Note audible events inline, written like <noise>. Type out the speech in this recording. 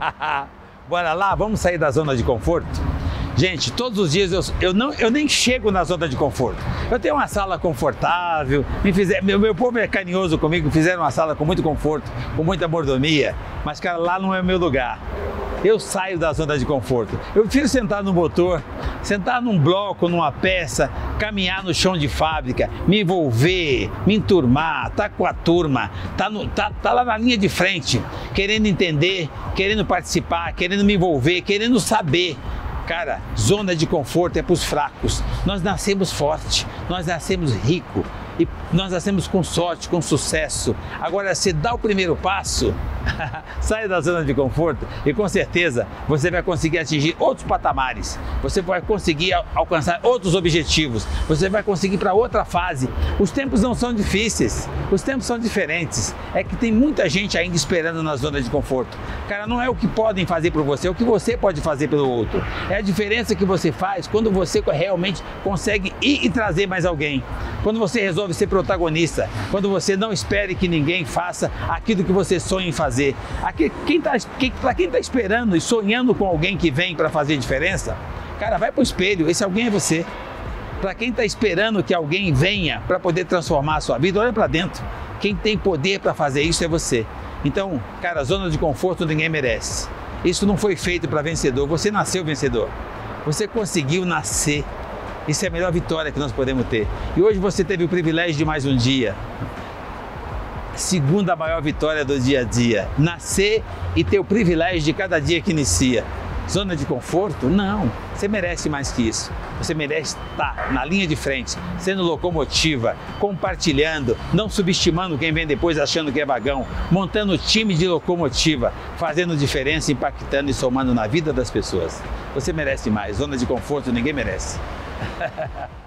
<laughs> Bora lá, vamos sair da zona de conforto? Gente, todos os dias eu, eu, não, eu nem chego na zona de conforto. Eu tenho uma sala confortável, me fizer, meu, meu povo é carinhoso comigo, fizeram uma sala com muito conforto, com muita mordomia, mas cara, lá não é o meu lugar. Eu saio da zona de conforto. Eu prefiro sentar no motor, sentar num bloco, numa peça, caminhar no chão de fábrica, me envolver, me enturmar, tá com a turma, tá, tá, tá lá na linha de frente, querendo entender, querendo participar, querendo me envolver, querendo saber. Cara, zona de conforto é para os fracos. Nós nascemos forte, nós nascemos rico e nós nascemos com sorte, com sucesso. Agora, se dá o primeiro passo, <laughs> sai da zona de conforto e com certeza você vai conseguir atingir outros patamares. Você vai conseguir alcançar outros objetivos. Você vai conseguir para outra fase. Os tempos não são difíceis, os tempos são diferentes. É que tem muita gente ainda esperando na zona de conforto. Cara, não é o que podem fazer por você, é o que você pode fazer pelo outro. É a diferença que você faz quando você realmente consegue ir e trazer mais alguém. Quando você resolve ser protagonista, quando você não espere que ninguém faça aquilo que você sonha em fazer. Aqui, quem tá, quem, para quem está esperando e sonhando com alguém que vem para fazer diferença, cara, vai para o espelho, esse alguém é você. Para quem está esperando que alguém venha para poder transformar a sua vida, olha para dentro. Quem tem poder para fazer isso é você. Então, cara, zona de conforto ninguém merece. Isso não foi feito para vencedor, você nasceu vencedor. Você conseguiu nascer isso é a melhor vitória que nós podemos ter. E hoje você teve o privilégio de mais um dia. Segunda maior vitória do dia a dia. Nascer e ter o privilégio de cada dia que inicia. Zona de conforto? Não. Você merece mais que isso. Você merece estar na linha de frente, sendo locomotiva, compartilhando, não subestimando quem vem depois achando que é vagão, montando time de locomotiva, fazendo diferença, impactando e somando na vida das pessoas. Você merece mais. Zona de conforto ninguém merece. <laughs>